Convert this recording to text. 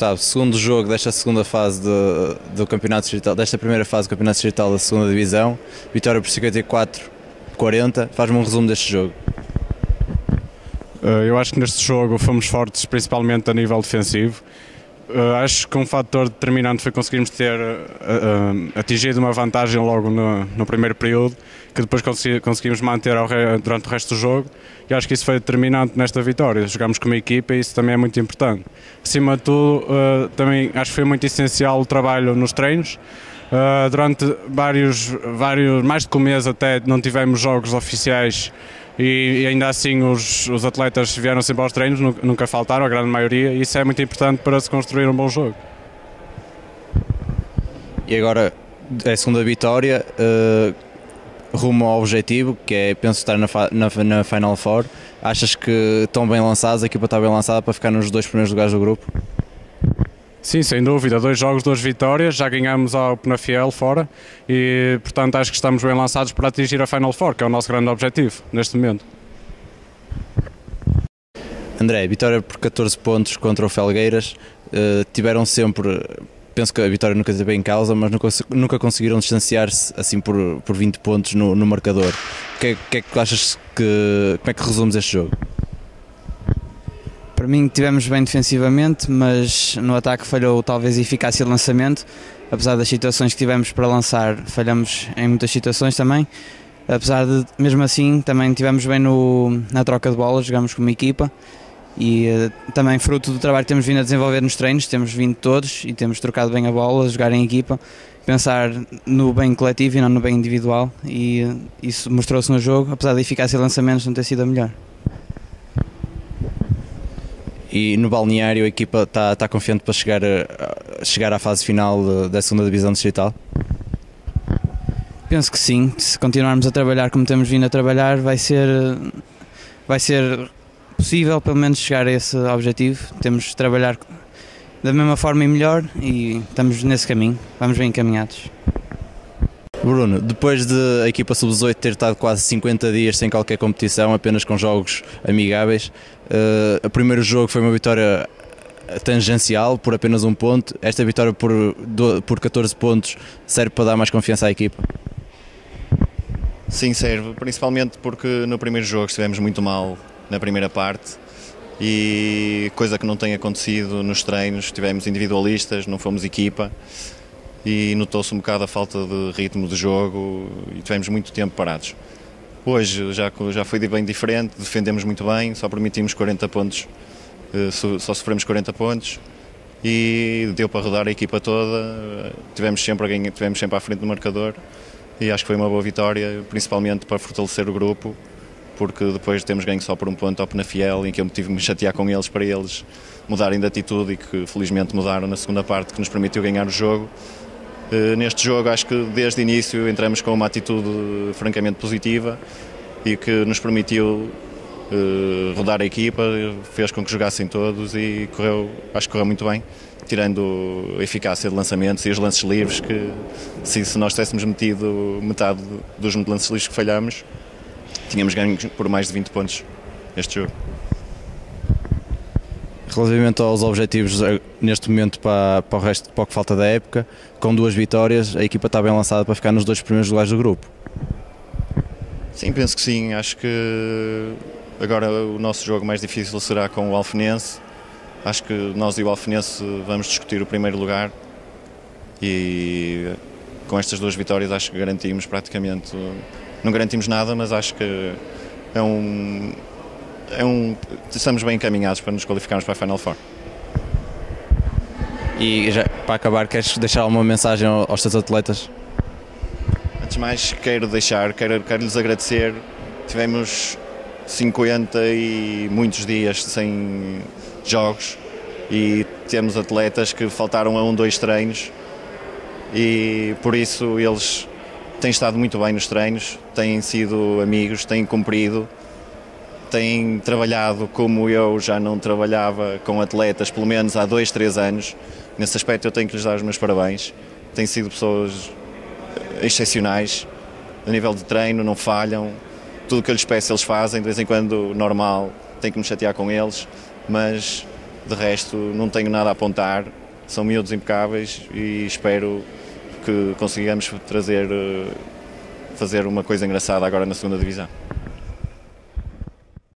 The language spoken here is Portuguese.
Gustavo, segundo jogo desta segunda fase do, do campeonato distrital, desta primeira fase do campeonato distrital da segunda divisão, vitória por 54-40. Faz-me um resumo deste jogo. Eh, eu acho que neste jogo fomos fortes, principalmente a nível defensivo. Uh, acho que um fator determinante foi conseguirmos ter uh, uh, atingido uma vantagem logo no, no primeiro período, que depois consegui, conseguimos manter re, durante o resto do jogo, e acho que isso foi determinante nesta vitória. Jogámos como equipa e isso também é muito importante. Acima de tudo, também acho que foi muito essencial o trabalho nos treinos. durante vários, vários, mais de um mês até, não tivemos jogos oficiais e, ainda assim os, os atletas vieram sempre aos treinos, nunca faltaram, a grande maioria, e isso é muito importante para se construir um bom jogo. E agora é a segunda vitória, uh, rumo ao objetivo, que é, penso, estar na, na, na Final Four. Achas que estão bem lançados, a equipa está bem lançada para ficar nos dois primeiros lugares do grupo? Sim, sem dúvida. Dois jogos, duas vitórias. Já ganhamos ao Penafiel fora e, portanto, acho que estamos bem lançados para atingir a Final Four, que é o nosso grande objetivo neste momento. André, vitória por 14 pontos contra o Felgueiras. Uh, tiveram sempre, penso que a vitória nunca esteve em causa, mas nunca, nunca conseguiram distanciar-se assim por, por 20 pontos no, no marcador. O que, é, que é que achas que. Como é que resumes este jogo? Para mim tivemos bem defensivamente, mas no ataque falhou talvez eficácia de lançamento, apesar das situações que tivemos para lançar, falhamos em muitas situações também. Apesar de, mesmo assim, também tivemos bem no, na troca de bolas, jogamos como equipa. E uh, também fruto do trabalho que temos vindo a desenvolver nos treinos, temos vindo todos e temos trocado bem a bola, jogar em equipa, pensar no bem coletivo e não no bem individual. E uh, isso mostrou-se no jogo, apesar da eficácia de lançamentos não ter sido a melhor e no balneário a equipa está tá confiante para chegar, chegar à fase final da segunda divisão distrital? Penso que sim, se continuarmos a trabalhar como temos vindo a trabalhar vai ser, vai ser possível pelo menos chegar a esse objetivo, temos de trabalhar da mesma forma e melhor e estamos nesse caminho, vamos bem encaminhados. Bruno, depois de a equipa sub-18 ter estado quase 50 dias sem qualquer competição, apenas com jogos amigáveis, uh, o primeiro jogo foi uma vitória tangencial por apenas um ponto. Esta vitória por, por 14 pontos serve para dar mais confiança à equipa? Sim, serve, principalmente porque no primeiro jogo estivemos muito mal na primeira parte e coisa que não tem acontecido nos treinos, estivemos individualistas, não fomos equipa e notou-se um bocado a falta de ritmo de jogo e tivemos muito tempo parados. Hoje já, já foi bem diferente, defendemos muito bem, só permitimos 40 pontos, eh, só sofremos 40 pontos e deu para rodar a equipa toda, tivemos sempre, alguém, tivemos sempre à frente do marcador e acho que foi uma boa vitória, principalmente para fortalecer o grupo, porque depois temos ganho só por um ponto ao Penafiel, em que eu tive de me chatear com eles para eles mudarem de atitude e que felizmente mudaram na segunda parte, que nos permitiu ganhar o jogo neste jogo, acho que desde o início entramos com uma atitude francamente positiva e que nos permitiu uh, rodar a equipa, fez com que jogassem todos e correu, acho que correu muito bem, tirando a eficácia de lançamentos e os lances livres, que se, se nós tivéssemos metido metade dos lances livres que falhámos, tínhamos ganho por mais de 20 pontos este jogo. Relativamente aos objetivos eh, neste momento para, para o resto para o que falta da época, com duas vitórias, a equipa está bem lançada para ficar nos dois primeiros lugares do grupo. Sim, penso que sim. Acho que agora o nosso jogo mais difícil será com o Alfenense. Acho que nós e o Alfenense vamos discutir o primeiro lugar e com estas duas vitórias acho que garantimos praticamente, não garantimos nada, mas acho que é um, é um, estamos bem encaminhados para nos qualificarmos para a Final Four. E já, para acabar, queres deixar alguma mensagem aos teus atletas? Antes de mais, quero deixar, quero, quero lhes agradecer. Tivemos 50 e muitos dias sem jogos e temos atletas que faltaram a um, dois treinos e por isso eles têm estado muito bem nos treinos, têm sido amigos, têm cumprido têm trabalhado como eu já não trabalhava com atletas, pelo menos há dois, três anos. Nesse aspecto eu tenho que lhes dar os meus parabéns. Têm sido pessoas excepcionais, a nível de treino, não falham. Tudo o que eu lhes peço eles fazem, de vez em quando, normal, tenho que me chatear com eles, mas De resto, não tenho nada a apontar, são miúdos impecáveis e espero que consigamos trazer, eh, fazer uma coisa engraçada agora na segunda divisão.